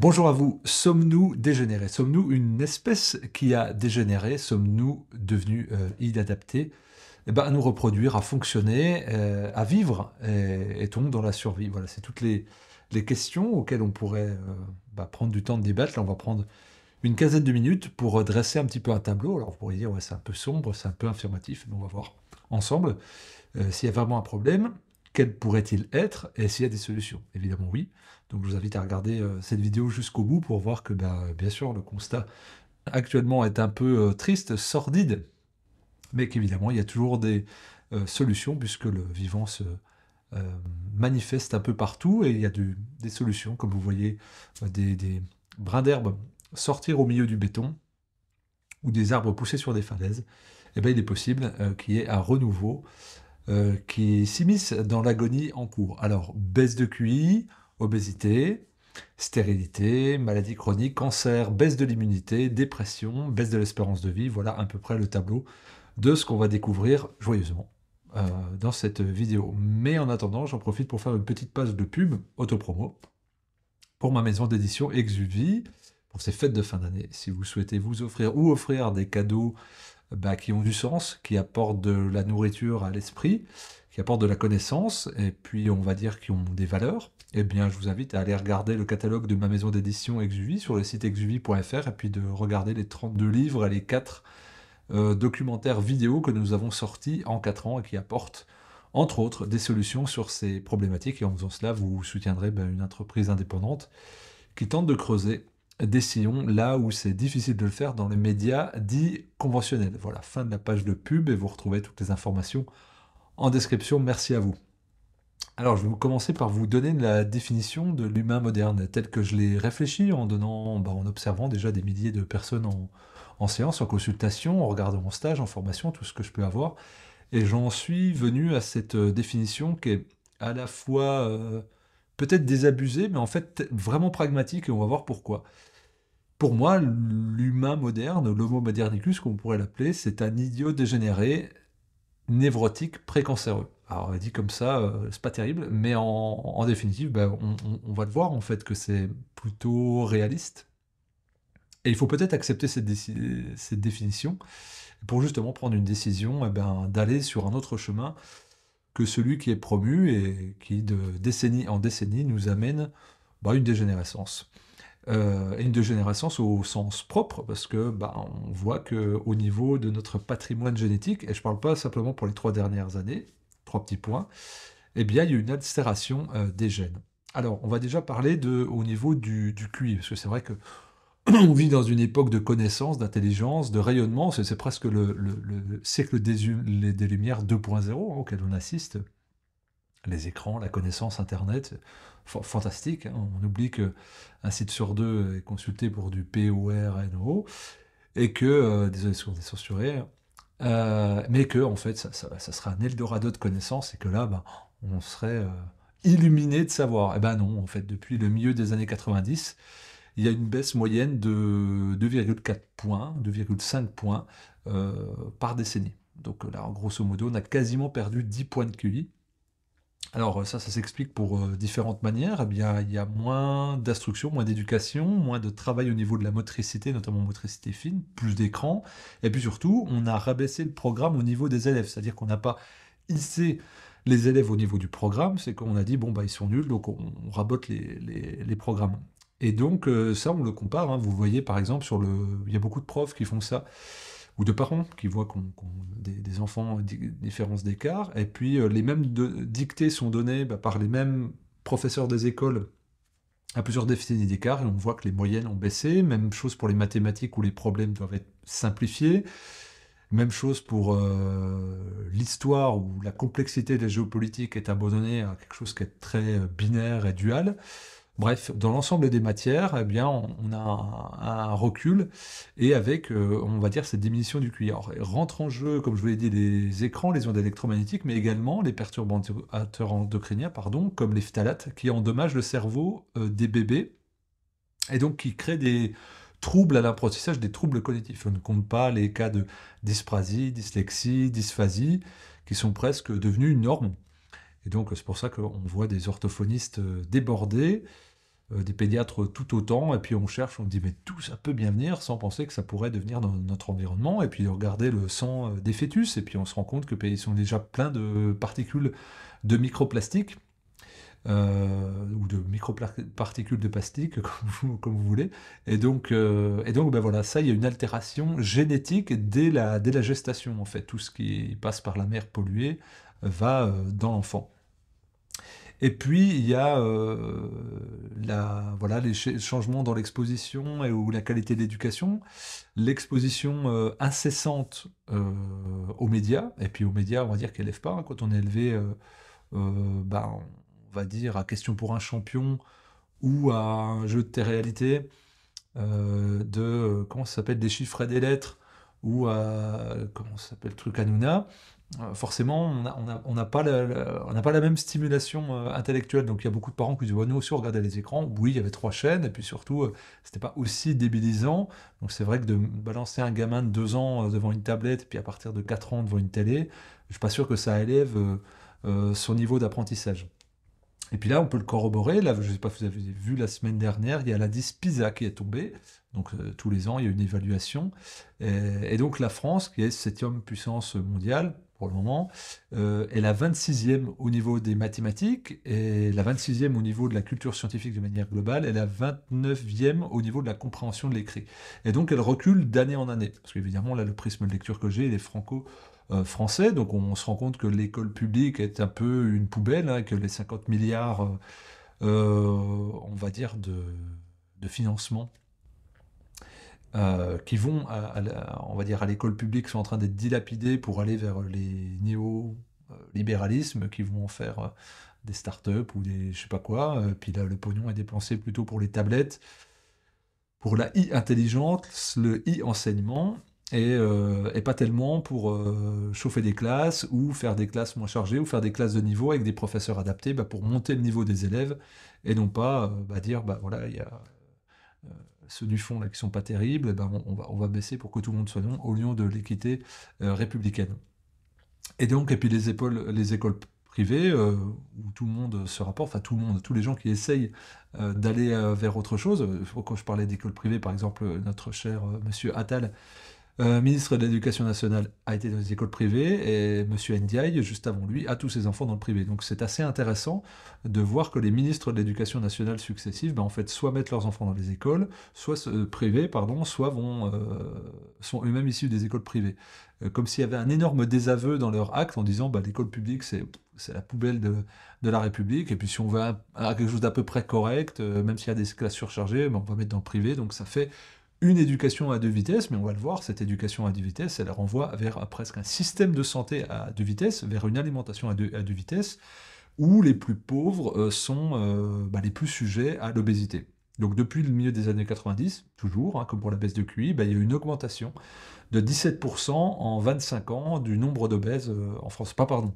Bonjour à vous. Sommes-nous dégénérés? Sommes-nous une espèce qui a dégénéré? Sommes-nous devenus euh, inadaptés? Eh ben, à nous reproduire, à fonctionner, euh, à vivre Est-on dans la survie? Voilà, c'est toutes les, questions auxquelles on pourrait euh, bah, prendre du temps de débattre. Là, on va prendre une quinzaine de minutes pour dresser un petit peu un tableau. Alors, vous pourriez dire, c'est un peu sombre, c'est un peu affirmatif, mais on va voir ensemble s'il y a vraiment un problème quel pourrait-il être et s'il y a des solutions Évidemment oui. Donc je vous invite à regarder euh, cette vidéo jusqu'au bout pour voir que ben, bien sûr le constat actuellement est un peu euh, triste, sordide, mais qu'évidemment il y a toujours des euh, solutions puisque le vivant se manifeste un peu partout et il y a des solutions, comme vous voyez des, brins d'herbe sortir au milieu du béton ou des arbres pousser sur des falaises, eh bien il est possible qu'il y ait un renouveau euh, qui s'immiscent dans l'agonie en cours. Alors, baisse de QI, obésité, stérilité, maladie chronique, cancer, baisse de l'immunité, dépression, baisse de l'espérance de vie. Voilà à peu près le tableau de ce qu'on va découvrir joyeusement euh, dans cette vidéo. Mais en attendant, j'en profite pour faire une petite page de pub, autopromo, pour ma maison d'édition Exuvie, pour ces fêtes de fin d'année. Si vous souhaitez vous offrir ou offrir des cadeaux bah, qui ont du sens, qui apportent de la nourriture à l'esprit, qui apportent de la connaissance, et puis on va dire qui ont des valeurs, eh bien je vous invite à aller regarder le catalogue de ma maison d'édition Exuvie sur le site exuvie.fr, et puis de regarder les 32 livres et les 4 euh, documentaires vidéo que nous avons sortis en 4 ans et qui apportent entre autres des solutions sur ces problématiques, et en faisant cela, vous soutiendrez ben, une entreprise indépendante qui tente de creuser des là où c'est difficile de le faire dans les médias dits conventionnels. Voilà, fin de la page de pub et vous retrouvez toutes les informations en description. Merci à vous. Alors, je vais commencer par vous donner la définition de l'humain moderne, telle que je l'ai réfléchi en donnant, bah, en observant déjà des milliers de personnes en, séance, en consultation, en regardant mon stage, en formation, tout ce que je peux avoir. Et j'en suis venu à cette euh, définition qui est à la fois euh, peut-être désabusée, mais en fait vraiment pragmatique, et on va voir pourquoi. Pour moi, l'humain moderne, l'homo modernicus, comme on pourrait l'appeler, c'est un idiot dégénéré, névrotique, précancéreux. Alors, dit comme ça, euh, c'est pas terrible, mais en, définitive, ben, on, va le voir en fait que c'est plutôt réaliste. Et il faut peut-être accepter cette, définition pour justement prendre une décision eh ben, d'aller sur un autre chemin que celui qui est promu et qui, de décennie en décennie, nous amène bah, une dégénérescence. Euh, et une dégénérescence au sens propre, parce que bah, on voit qu'au niveau de notre patrimoine génétique, et je ne parle pas simplement pour les trois dernières années, trois petits points, eh bien, il y a une altération euh, des gènes. Alors, on va déjà parler de, au niveau du, QI, parce que c'est vrai que on vit dans une époque de connaissance, d'intelligence, de rayonnement, c'est presque le, siècle des, des Lumières 2.0 hein, auquel on assiste les écrans, la connaissance, Internet, fantastique. Hein. On oublie qu'un site sur deux est consulté pour du PORNO, et que, euh, désolé si on est censuré, euh, mais que, en fait, ça, ça, sera un Eldorado de connaissances, et que là, ben, on serait euh, illuminé de savoir. Eh ben non, en fait, depuis le milieu des années 90, il y a une baisse moyenne de 2,4 points, 2,5 points par décennie. Donc là, grosso modo, on a quasiment perdu 10 points de QI. Alors ça, ça s'explique pour euh, différentes manières. Eh bien, il y a moins d'instruction, moins d'éducation, moins de travail au niveau de la motricité, notamment motricité fine, plus d'écran. Et puis surtout, on a rabaissé le programme au niveau des élèves. C'est-à-dire qu'on n'a pas hissé les élèves au niveau du programme, c'est qu'on a dit, bon, bah, ils sont nuls, donc on, rabote les, programmes. Et donc, euh, ça, on le compare. Hein. Vous voyez, par exemple, sur le... Il y a beaucoup de profs qui font ça ou de parents qui voient qu'on, des, enfants différence d'écart, et puis euh, les mêmes dictées sont données bah, par les mêmes professeurs des écoles à plusieurs décennies d'écart, et on voit que les moyennes ont baissé, même chose pour les mathématiques où les problèmes doivent être simplifiés, même chose pour euh, l'histoire où la complexité des géopolitiques est abandonnée à quelque chose qui est très euh, binaire et dual. Bref, dans l'ensemble des matières, eh bien, on, a un, recul et avec, euh, on va dire, cette diminution du QI. Alors, rentrent en jeu, comme je vous l'ai dit, les écrans, les ondes électromagnétiques, mais également les perturbateurs endocriniens, pardon, comme les phtalates, qui endommagent le cerveau euh, des bébés et donc qui créent des troubles à l'apprentissage, des troubles cognitifs. On ne compte pas les cas de dysprasie, dyslexie, dysphasie, qui sont presque devenus une norme. Et donc, c'est pour ça qu'on voit des orthophonistes euh, débordés, des pédiatres tout autant, et puis on cherche, on dit mais tout ça peut bien venir sans penser que ça pourrait devenir dans notre environnement, et puis regarder le sang des fœtus, et puis on se rend compte que ils sont déjà pleins de particules de microplastiques euh, ou de microparticules de plastique, comme vous, voulez. Et donc, euh, et donc ben voilà, ça, il y a une altération génétique dès la, gestation, en fait. Tout ce qui passe par la mer polluée va euh, dans l'enfant. Et puis, il y a la, voilà, les changements dans l'exposition et, ou la qualité de l'éducation, l'exposition incessante aux médias, et puis aux médias, on va dire qu'elle lève pas, hein, quand on est élevé, ben, on va dire, à Question pour un champion ou à un jeu de télé-réalité euh, de, comment ça s'appelle, des chiffres et des lettres ou à, comment ça s'appelle, le truc Hanouna, euh, forcément, on n'a pas, la, même stimulation euh, intellectuelle. Donc il y a beaucoup de parents qui disent Nous aussi, on regardait les écrans. Oui, il y avait trois chaînes, et puis surtout, ce c'était pas aussi débilisant. Donc c'est vrai que de balancer un gamin de deux ans devant une tablette, et puis à partir de quatre ans devant une télé, je suis pas sûr que ça élève son niveau d'apprentissage. Et puis là, on peut le corroborer. Là, je ne sais pas si vous avez vu la semaine dernière, il y a l'indice PISA qui est tombé. Donc euh, tous les ans, il y a une évaluation. Et, donc la France, qui est septième puissance mondiale pour le moment, euh, est la 26e au niveau des mathématiques et la 26e au niveau de la culture scientifique de manière globale et la 29e au niveau de la compréhension de l'écrit. Et donc elle recule d'année en année. Parce qu'évidemment, là, le prisme de lecture que j'ai, il est franco- euh. Donc on, se rend compte que l'école publique est un peu une poubelle, hein, que les 50 milliards, euh, euh, on va dire, de, financement qui vont, à, on va dire, à l'école publique sont en train d'être dilapidés pour aller vers les néo-libéralismes qui vont faire des start-up ou des je sais pas quoi. Puis là, le pognon est dépensé plutôt pour les tablettes, pour la e-intelligence, le e-enseignement. Euh, et, pas tellement pour euh, chauffer des classes ou faire des classes moins chargées ou faire des classes de niveau avec des professeurs adaptés bah, pour monter le niveau des élèves et non pas euh, bah, dire bah voilà il y a ceux du fond là qui sont pas terribles on, va, on va baisser pour que tout le monde soit bon au lieu de l'équité républicaine. Et donc et puis les écoles les écoles privées où tout le monde se rapporte enfin tout le monde tous les gens qui essayent d'aller vers autre chose. Quand je parlais d'écoles privées par exemple notre cher monsieur Attal euh, ministre de l'Éducation nationale a été dans les écoles privées et M. Ndiaye, juste avant lui, a tous ses enfants dans le privé. Donc c'est assez intéressant de voir que les ministres de l'Éducation nationale successifs, ben, en fait, soit mettent leurs enfants dans les écoles, soit euh, privées, pardon, soit vont, euh, sont eux-mêmes issus des écoles privées. comme s'il y avait un énorme désaveu dans leur acte en disant bah, l'école publique c'est la poubelle de, de, la République, et puis si on veut quelque chose d'à peu près correct, même s'il y a des classes surchargées, ben, on va mettre dans le privé, donc ça fait une éducation à deux vitesses, mais on va le voir, cette éducation à deux vitesses, elle renvoie vers presque un système de santé à deux vitesses, vers une alimentation à deux, à deux vitesses, où les plus pauvres euh, sont euh, bah, les plus sujets à l'obésité. Donc depuis le milieu des années 90, toujours, hein, comme pour la baisse de QI, bah, il y a eu une augmentation de 17% en 25 ans du nombre d'obèses euh, en France. Pas pardon.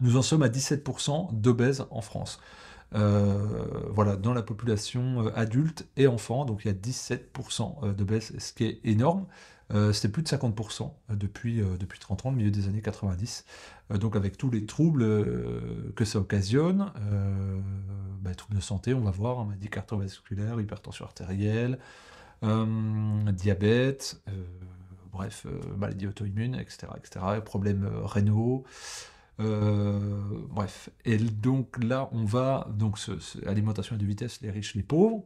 Nous en sommes à 17% d'obèses en France. Euh, voilà, dans la population euh, adulte et enfant, donc il y a 17% euh, de baisse, ce qui est énorme. C'était plus de 50% depuis, depuis 30 ans, le milieu des années 90. donc avec tous les troubles que ça occasionne, bah, troubles de santé, on va voir, hein, maladie cardiovasculaire, hypertension artérielle, diabète, bref, maladie auto-immune, etc., etc., problèmes rénaux, euh, bref, et donc là, on va, donc alimentation à deux vitesses, les riches, les pauvres.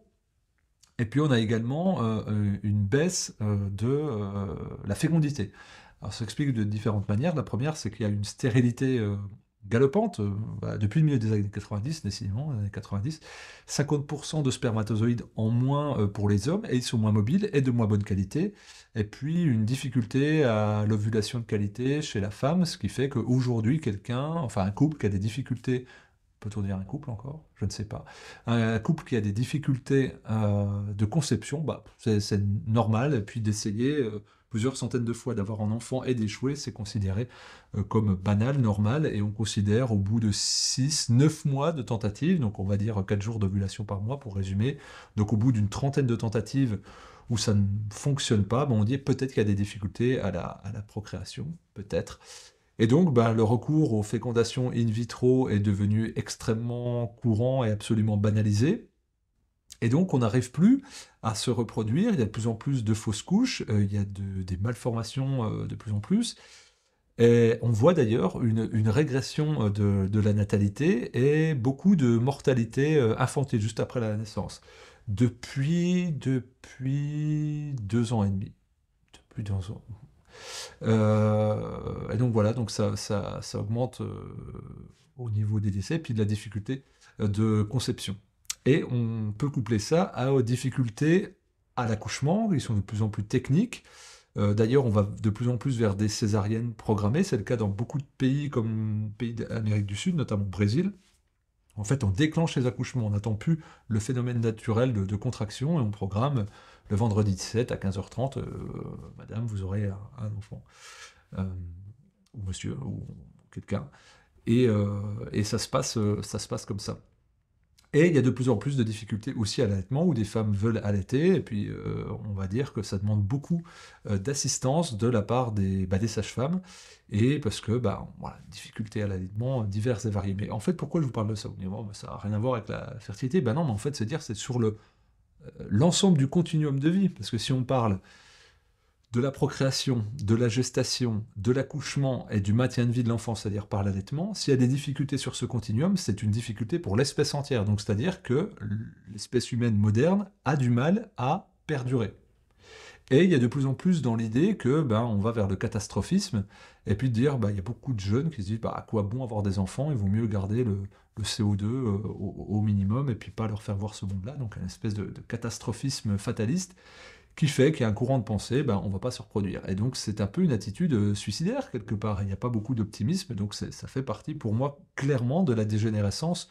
Et puis on a également euh, euh, une baisse de la fécondité. Alors ça s'explique de différentes manières. La première, c'est qu'il y a une stérilité galopante, euh, bah, depuis le milieu des années 90, décidément, années 90, 50% de spermatozoïdes en moins euh, pour les hommes, et ils sont moins mobiles et de moins bonne qualité, et puis une difficulté à l'ovulation de qualité chez la femme, ce qui fait qu'aujourd'hui, quelqu'un, enfin un couple qui a des difficultés peut-on dire un couple encore? Je ne sais pas. Un couple qui a des difficultés euh, de conception, bah, c'est normal, et puis d'essayer plusieurs centaines de fois d'avoir un enfant et d'échouer, c'est considéré euh, comme banal, normal, et on considère au bout de 6, 9 mois de tentatives, donc on va dire 4 jours d'ovulation par mois pour résumer, donc au bout d'une trentaine de tentatives où ça ne fonctionne pas, ben on dit peut-être qu'il y a des difficultés à la, procréation, peut-être. Et donc, ben, le recours aux fécondations in vitro est devenu extrêmement courant et absolument banalisé. Et donc, on n'arrive plus à se reproduire. Il y a de plus en plus de fausses couches, euh, il y a des malformations euh, de plus en plus. Et on voit d'ailleurs une, régression euh, de, la natalité et beaucoup de mortalité infantile juste après la naissance. Depuis, depuis deux ans et demi. Depuis deux ans. et donc voilà, donc ça, ça, augmente au niveau des décès, puis de la difficulté de conception. Et on peut coupler ça aux difficultés à l'accouchement, qui sont de plus en plus techniques. Euh, d'ailleurs, on va de plus en plus vers des césariennes programmées. C'est le cas dans beaucoup de pays comme pays d'Amérique du Sud, notamment Brésil. En fait, on déclenche les accouchements. On n'attend plus le phénomène naturel de, contraction et on programme le vendredi 17 à 15h30. Euh, madame, vous aurez un, enfant. Euh, ou monsieur, ou quelqu'un. Et, et ça, se passe, ça se passe comme ça. Et il y a de plus en plus de difficultés aussi à l'allaitement, où des femmes veulent allaiter, et puis euh, on va dire que ça demande beaucoup euh, d'assistance de la part des, bah, des sages-femmes, et parce que, bah, voilà, difficultés à l'allaitement diverses et variées. Mais en fait, pourquoi je vous parle de ça? Ça n'a rien à voir avec la fertilité. Ben non, mais en fait, c'est dire c'est sur le euh, l'ensemble du continuum de vie, parce que si on parle de la procréation, de la gestation, de l'accouchement et du maintien de vie de l'enfant, c'est-à-dire par l'allaitement, s'il y a des difficultés sur ce continuum, c'est une difficulté pour l'espèce entière. Donc c'est-à-dire que l'espèce humaine moderne a du mal à perdurer. Et il y a de plus en plus dans l'idée que ben, on va vers le catastrophisme, et puis de dire, ben, il y a beaucoup de jeunes qui se disent, ben, à quoi bon avoir des enfants, il vaut mieux garder le, CO2 euh, au, minimum, et puis pas leur faire voir ce monde-là, donc une espèce de catastrophisme fataliste qui fait qu'il y a un courant de pensée, ben, on ne va pas se reproduire. Et donc c'est un peu une attitude euh, suicidaire quelque part. Il n'y a pas beaucoup d'optimisme, donc ça fait partie pour moi clairement de la dégénérescence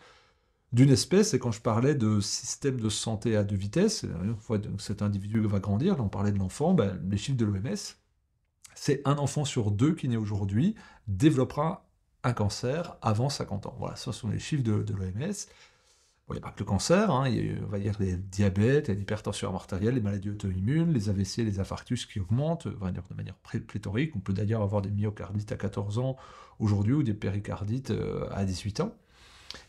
d'une espèce. Et quand je parlais de système de santé à deux vitesses, une fois cet individu va grandir, on parlait de l'enfant, ben, les chiffres de l'OMS, c'est un enfant sur deux qui naît aujourd'hui développera un cancer avant 50 ans. Voilà, ce sont les chiffres de l'OMS il n'y a pas que le cancer, hein, il y a, on va dire les diabètes, l'hypertension artérielle, les maladies auto-immunes, les AVC, les infarctus qui augmentent va dire, de manière pléthorique. On peut d'ailleurs avoir des myocardites à 14 ans aujourd'hui ou des péricardites euh, à 18 ans.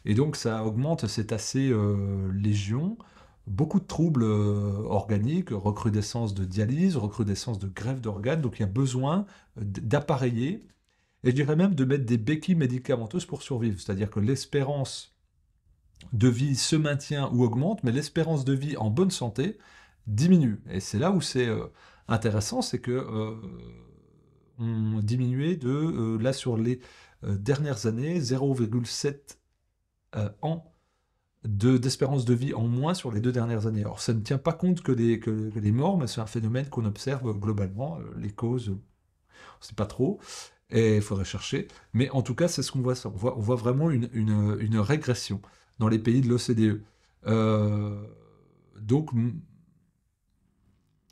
Et donc ça augmente, c'est assez euh, légion. Beaucoup de troubles euh, organiques, recrudescence de dialyse, recrudescence de greffe d'organes. Donc il y a besoin d'appareiller, et je dirais même de mettre des béquilles médicamenteuses pour survivre. C'est-à-dire que l'espérance de vie se maintient ou augmente, mais l'espérance de vie en bonne santé diminue. Et c'est là où c'est euh, intéressant, c'est que euh, on diminué de, euh, là sur les dernières années, 0,7 ans d'espérance de, vie en moins sur les deux dernières années. Alors ça ne tient pas compte que des, que, morts, mais c'est un phénomène qu'on observe globalement. Les causes, on ne sait pas trop, et il faudrait chercher. Mais en tout cas, c'est ce qu'on voit. On voit, on voit vraiment une régression dans les pays de l'OCDE. Euh, donc,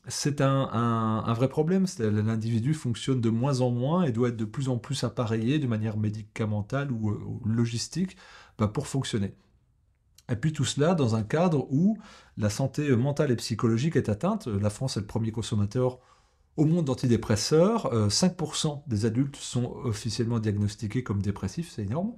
c'est un, vrai problème. L'individu fonctionne de moins en moins et doit être de plus en plus appareillé de manière médicamentale ou, euh, logistique bah, pour fonctionner. Et puis tout cela dans un cadre où la santé mentale et psychologique est atteinte. La France est le premier consommateur au monde d'antidépresseurs. 5% euh, des adultes sont officiellement diagnostiqués comme dépressifs, c'est énorme.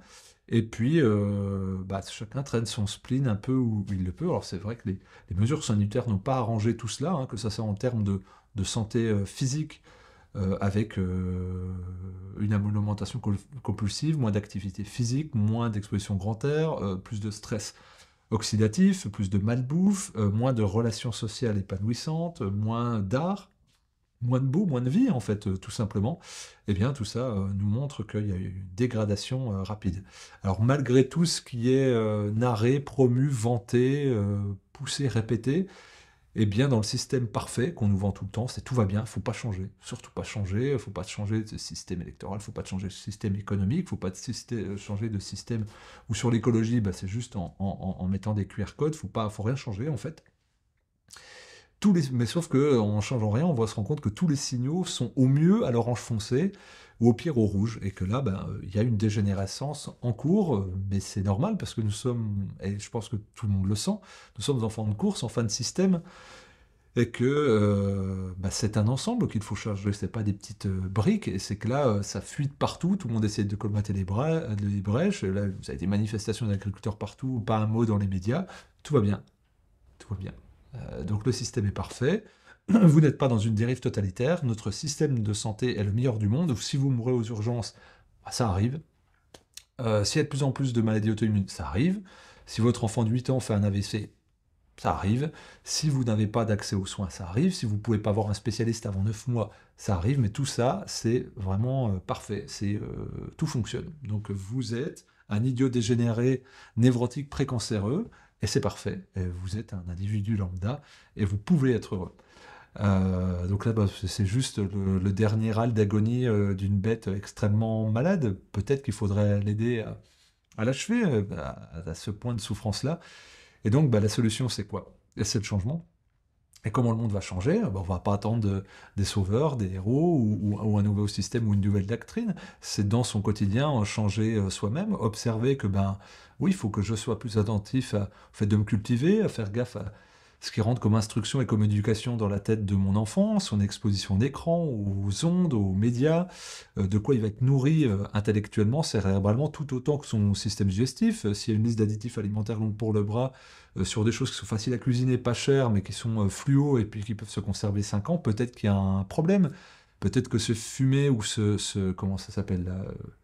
Et puis, euh, bah, chacun traîne son spleen un peu où il le peut. Alors c'est vrai que les, mesures sanitaires n'ont pas arrangé tout cela, hein, que ça soit en termes de, santé euh, physique, avec une alimentation compulsive, moins d'activité physique, moins d'exposition grand air, plus de stress oxydatif, plus de malbouffe, moins de relations sociales épanouissantes, moins d'art moins de beau, moins de vie, en fait, euh, tout simplement, eh bien, tout ça euh, nous montre qu'il y a une dégradation euh, rapide. Alors, malgré tout ce qui est narré, promu, vanté, poussé, répété, eh bien, dans le système parfait qu'on nous vend tout le temps, c'est tout va bien, il faut pas changer. Surtout pas changer, il faut pas changer de système électoral, il faut pas changer de système économique, il faut pas changer de système... Ou sur l'écologie, bah, c'est juste en, mettant des QR codes, faut pas, faut rien changer, en fait mais sauf que en changeant rien, on va se rendre compte que tous les signaux sont au mieux à l'orange foncé ou au pire au rouge, et que là, ben, il y a une dégénérescence en cours, mais c'est normal parce que nous sommes, et je pense que tout le monde le sent, nous sommes enfants de course, en fin de système, et que euh, ben, c'est un ensemble qu'il faut charger, c'est pas des petites euh, briques, et c'est que là, euh, ça fuite partout, tout le monde essaie de colmater les, brèches, là, vous avez des manifestations d'agriculteurs partout, pas un mot dans les médias, tout va bien. tout va bien. Euh, donc le système est parfait. Vous n'êtes pas dans une dérive totalitaire. Notre système de santé est le meilleur du monde. Si vous mourrez aux urgences, bah, ça arrive. Euh, s'il y a de plus en plus de maladies auto-immunes, ça arrive. Si votre enfant de 8 ans fait un AVC, ça arrive. Si vous n'avez pas d'accès aux soins, ça arrive. Si vous ne pouvez pas voir un spécialiste avant 9 mois, ça arrive. Mais tout ça, c'est vraiment euh, parfait. Tout fonctionne. Donc vous êtes un idiot dégénéré, névrotique, précancéreux, et c'est parfait. vous êtes un individu lambda, et vous pouvez être heureux. Euh, donc là, bah, c'est juste le, dernier râle d'agonie d'une bête extrêmement malade. Peut-être qu'il faudrait l'aider à, l'achever, à, ce point de souffrance-là. Et donc, bah, la solution, c'est quoi? C'est le changement. Et comment le monde va changer? Bah, On va pas attendre des sauveurs, des héros, ou, un nouveau système ou une nouvelle doctrine. C'est dans son quotidien changer euh, soi-même, observer que, ben, oui, il faut que je sois plus attentif au fait de me cultiver, à faire gaffe à ce qui rentre comme instruction et comme éducation dans la tête de mon enfant, son exposition d'écran, aux ondes, aux médias, euh, de quoi il va être nourri euh, intellectuellement, cérébralement, tout autant que son système digestif. Euh, s'il y a une liste d'additifs alimentaires longue pour le bras, sur des choses qui sont faciles à cuisiner, pas chères, mais qui sont fluo et puis qui peuvent se conserver 5 ans, peut-être qu'il y a un problème. Peut-être que ce fumet ou ce, comment ça s'appelle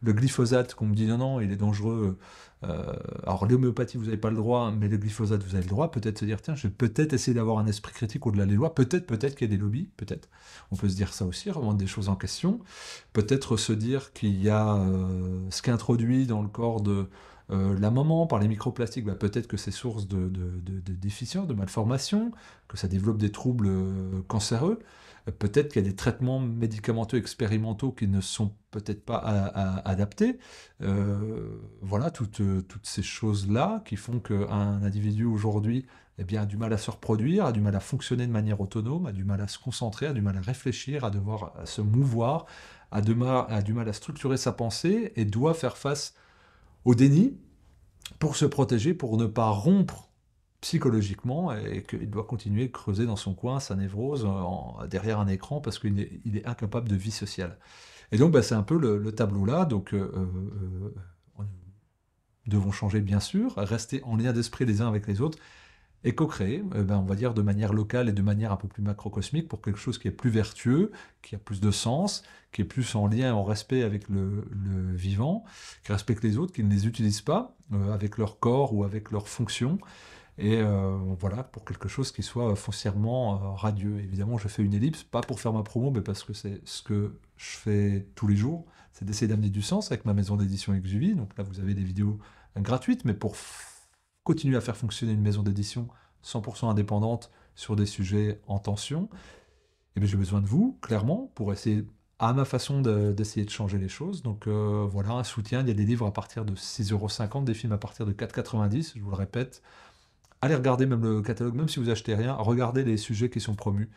le glyphosate qu'on me dit non non il est dangereux. Euh, alors l'homéopathie vous n'avez pas le droit, mais le glyphosate vous avez le droit. Peut-être se dire tiens je vais peut-être essayer d'avoir un esprit critique au-delà des lois. Peut-être peut-être qu'il y a des lobbies. Peut-être on peut se dire ça aussi, remettre des choses en question. Peut-être se dire qu'il y a euh, ce qui est introduit dans le corps de euh, la maman par les microplastiques, bah, peut-être que c'est source de, de, de, déficience, de malformation, que ça développe des troubles cancéreux. Peut-être qu'il y a des traitements médicamenteux expérimentaux qui ne sont peut-être pas adaptés. Euh, voilà, toutes, toutes ces choses-là qui font qu'un individu aujourd'hui eh bien, a du mal à se reproduire, a du mal à fonctionner de manière autonome, a du mal à se concentrer, a du mal à réfléchir, à devoir se mouvoir, a, du mal à structurer sa pensée et doit faire face au déni pour se protéger, pour ne pas rompre psychologiquement et qu'il doit continuer de creuser dans son coin sa névrose derrière un écran parce qu'il est, incapable de vie sociale. Et donc bah, c'est un peu le, tableau là, donc euh, euh, euh, nous devons changer bien sûr, rester en lien d'esprit les uns avec les autres et co-créer, ben, on va dire de manière locale et de manière un peu plus macrocosmique pour quelque chose qui est plus vertueux, qui a plus de sens, qui est plus en lien, en respect avec le, vivant, qui respecte les autres, qui ne les utilise pas avec leur corps ou avec leur fonction, et euh, voilà, pour quelque chose qui soit foncièrement euh, radieux. Évidemment, je fais une ellipse, pas pour faire ma promo, mais parce que c'est ce que je fais tous les jours, c'est d'essayer d'amener du sens avec ma maison d'édition Exuvie. Donc là, vous avez des vidéos gratuites, mais pour continuer à faire fonctionner une maison d'édition 100% indépendante sur des sujets en tension, eh bien, j'ai besoin de vous, clairement, pour essayer à ma façon d'essayer de, changer les choses. Donc euh, voilà, un soutien, il y a des livres à partir de 6,50€, des films à partir de 4,90€, je vous le répète allez regarder même le catalogue, même si vous achetez rien, regardez les sujets qui sont promus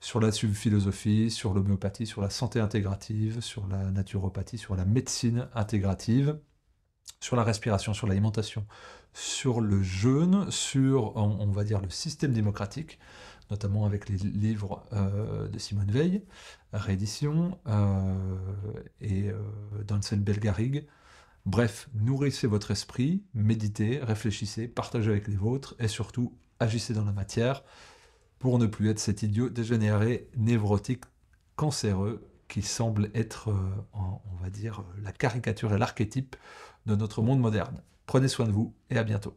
sur la philosophie, sur l'homéopathie, sur la santé intégrative, sur la naturopathie, sur la médecine intégrative, sur la respiration, sur l'alimentation, sur le jeûne, sur, on, va dire, le système démocratique, notamment avec les livres euh, de Simone Veil, réédition, euh, et euh, d'Ansel Belgarig, Bref, nourrissez votre esprit, méditez, réfléchissez, partagez avec les vôtres et surtout agissez dans la matière pour ne plus être cet idiot dégénéré, névrotique, cancéreux qui semble être, euh, on va dire, la caricature et l'archétype de notre monde moderne. Prenez soin de vous et à bientôt.